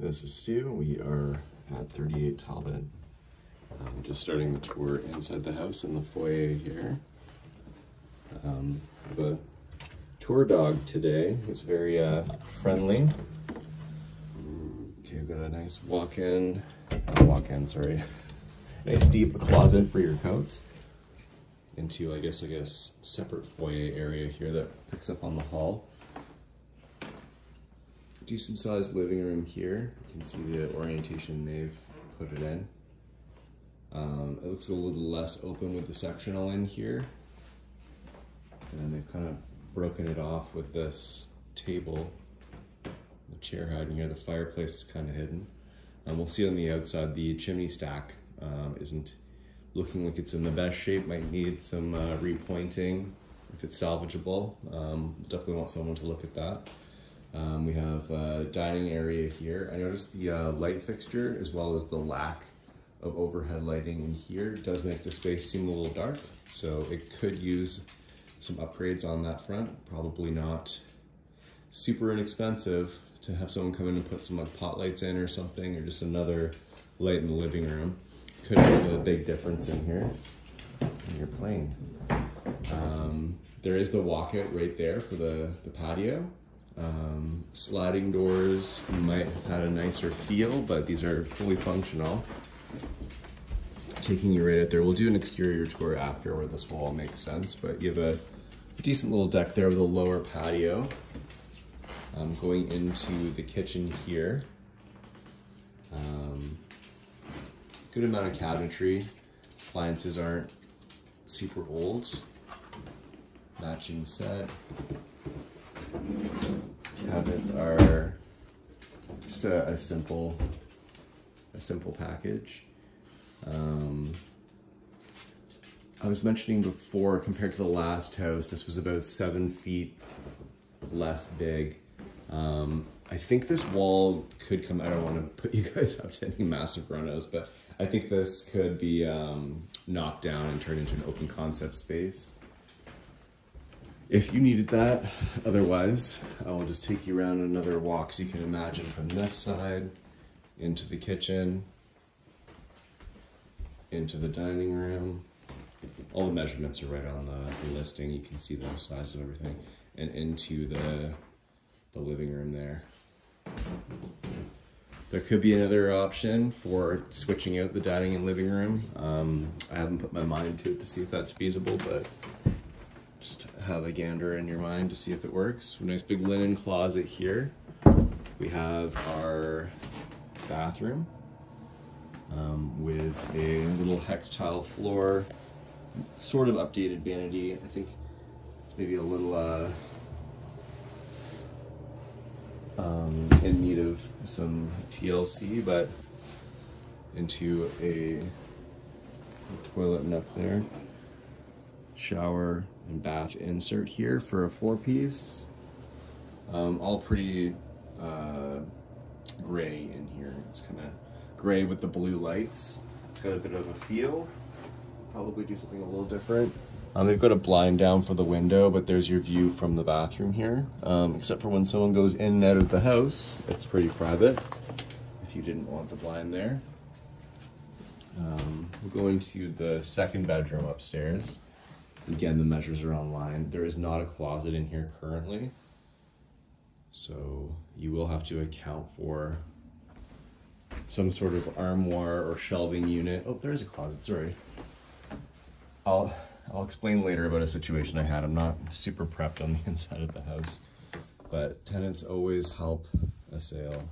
this is Stu. We are at 38 Talbot. Um, just starting the tour inside the house in the foyer here. Um, the tour dog today is very uh, friendly. Okay, we've got a nice walk-in, walk-in, sorry, nice deep closet for your coats. Into, I guess, I guess, separate foyer area here that picks up on the hall decent sized living room here. You can see the orientation they've put it in. Um, it looks a little less open with the sectional in here. And then they've kind of broken it off with this table. The chair hiding here, the fireplace is kind of hidden. Um, we'll see on the outside the chimney stack um, isn't looking like it's in the best shape, might need some uh, repointing if it's salvageable. Um, definitely want someone to look at that. Um, we have a dining area here. I noticed the uh, light fixture as well as the lack of overhead lighting in here does make the space seem a little dark. So it could use some upgrades on that front. Probably not super inexpensive to have someone come in and put some like pot lights in or something or just another light in the living room. Could make a big difference in here when you're playing. Um, there is the walkout right there for the, the patio. Um, sliding doors might have had a nicer feel, but these are fully functional. Taking you right out there, we'll do an exterior tour after where this will all make sense, but you have a, decent little deck there with a lower patio. Um, going into the kitchen here. Um, good amount of cabinetry. Appliances aren't super old. Matching set cabinets are just a, a simple, a simple package. Um, I was mentioning before, compared to the last house, this was about seven feet less big. Um, I think this wall could come, I don't want to put you guys up to any massive runos, but I think this could be um, knocked down and turned into an open concept space if you needed that. Otherwise, I will just take you around another walk so you can imagine from this side into the kitchen, into the dining room. All the measurements are right on the, the listing. You can see the size of everything. And into the, the living room there. There could be another option for switching out the dining and living room. Um, I haven't put my mind to it to see if that's feasible, but just have a gander in your mind to see if it works. Nice big linen closet here. We have our bathroom um, with a little hex tile floor, sort of updated vanity. I think maybe a little uh, um, in need of some TLC, but into a, a toilet enough there. Shower, and bath insert here for a four piece. Um, all pretty uh, gray in here. It's kind of gray with the blue lights. It's got a bit of a feel. Probably do something a little different. Um, they've got a blind down for the window, but there's your view from the bathroom here. Um, except for when someone goes in and out of the house, it's pretty private. If you didn't want the blind there. Um, we'll go into the second bedroom upstairs. Again, the measures are online. There is not a closet in here currently. So you will have to account for some sort of armoire or shelving unit. Oh, there is a closet, sorry. I'll, I'll explain later about a situation I had. I'm not super prepped on the inside of the house, but tenants always help a sale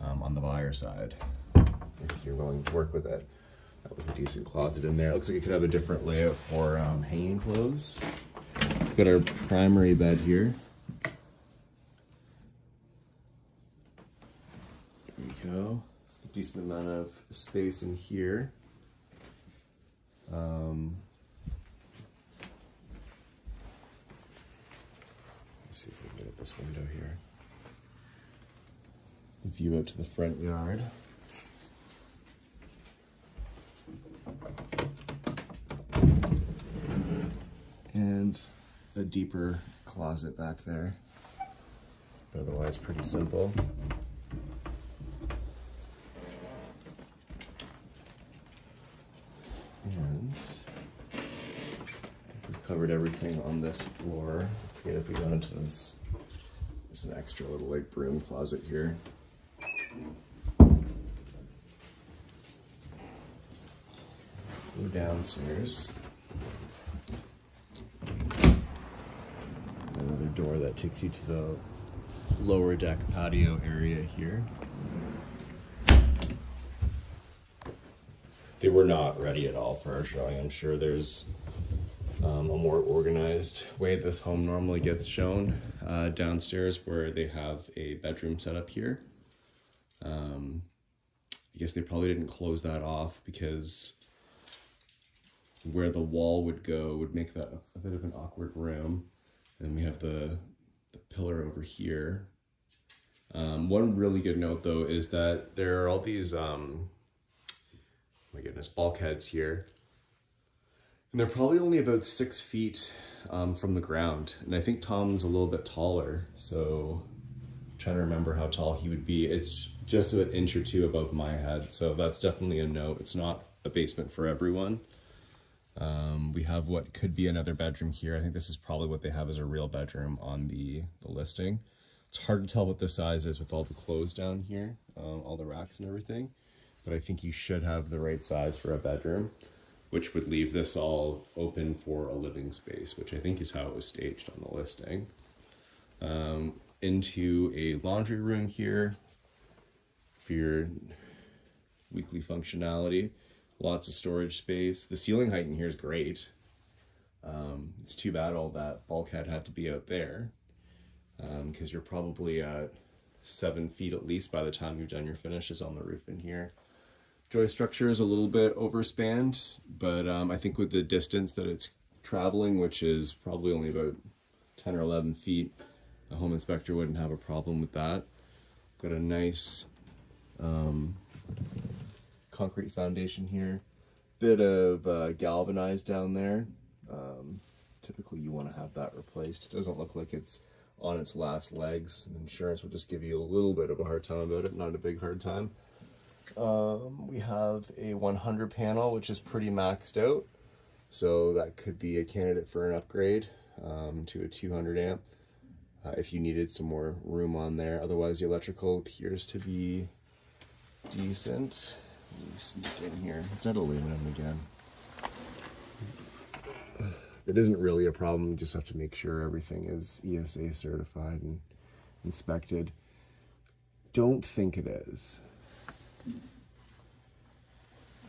um, on the buyer side if you're willing to work with it. That was a decent closet in there. It looks like it could have a different layout for um, hanging clothes. We've got our primary bed here. There we go. A decent amount of space in here. Um, let's see if we can get at this window here. The view out to the front yard. deeper closet back there. Otherwise, pretty simple. And we've covered everything on this floor. Yet if we go into this, there's an extra little like broom closet here. Go downstairs. Door that takes you to the lower deck patio area here. They were not ready at all for our showing. I'm sure there's um, a more organized way this home normally gets shown uh, downstairs where they have a bedroom set up here. Um, I guess they probably didn't close that off because where the wall would go would make that a bit of an awkward room. And we have the, the pillar over here. Um, one really good note though is that there are all these, um, my goodness, bulkheads here. And they're probably only about six feet um, from the ground. And I think Tom's a little bit taller. So I'm trying to remember how tall he would be. It's just an inch or two above my head. So that's definitely a note. It's not a basement for everyone. Um, we have what could be another bedroom here. I think this is probably what they have as a real bedroom on the, the listing. It's hard to tell what the size is with all the clothes down here, um, all the racks and everything, but I think you should have the right size for a bedroom, which would leave this all open for a living space, which I think is how it was staged on the listing. Um, into a laundry room here for your weekly functionality lots of storage space. The ceiling height in here is great. Um, it's too bad all that bulkhead had to be out there because um, you're probably at seven feet at least by the time you've done your finishes on the roof in here. Joist structure is a little bit overspanned, but um, I think with the distance that it's traveling, which is probably only about 10 or 11 feet, a home inspector wouldn't have a problem with that. Got a nice um, concrete foundation here. Bit of uh, galvanized down there. Um, typically you want to have that replaced. It doesn't look like it's on its last legs. Insurance will just give you a little bit of a hard time about it, not a big hard time. Um, we have a 100 panel, which is pretty maxed out. So that could be a candidate for an upgrade um, to a 200 amp uh, if you needed some more room on there. Otherwise, the electrical appears to be decent. Let me sneak in here. Is that aluminum again? It isn't really a problem. You just have to make sure everything is ESA certified and inspected. Don't think it is.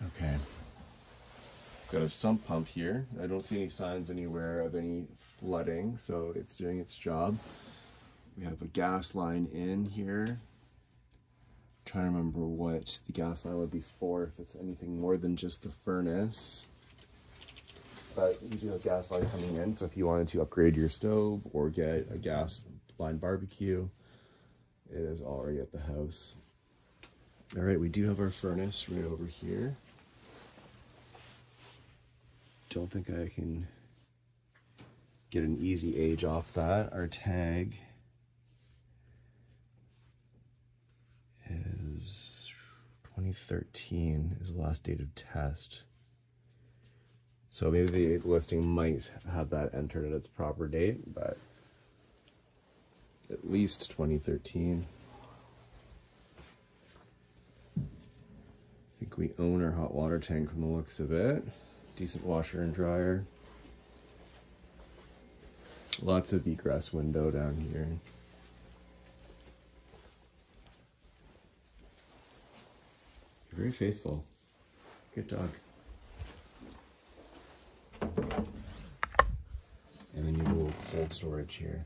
Okay. Got a sump pump here. I don't see any signs anywhere of any flooding, so it's doing its job. We have a gas line in here trying to remember what the gas line would be for, if it's anything more than just the furnace. But we do have gas line coming in, so if you wanted to upgrade your stove or get a gas line barbecue, it is already at the house. All right, we do have our furnace right over here. Don't think I can get an easy age off that. Our tag 2013 is the last date of test. So maybe the listing might have that entered at its proper date, but at least 2013. I think we own our hot water tank from the looks of it. Decent washer and dryer. Lots of egress window down here. Very faithful. Good dog. And then you little cold storage here.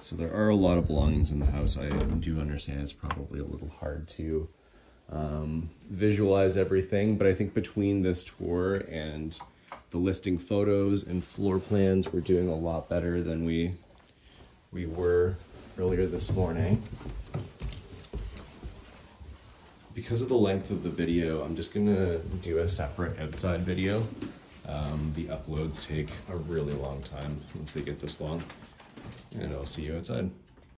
So there are a lot of belongings in the house. I do understand it's probably a little hard to um, visualize everything, but I think between this tour and the listing photos and floor plans, we're doing a lot better than we we were earlier this morning because of the length of the video, I'm just gonna do a separate outside video. Um, the uploads take a really long time once they get this long, and I'll see you outside.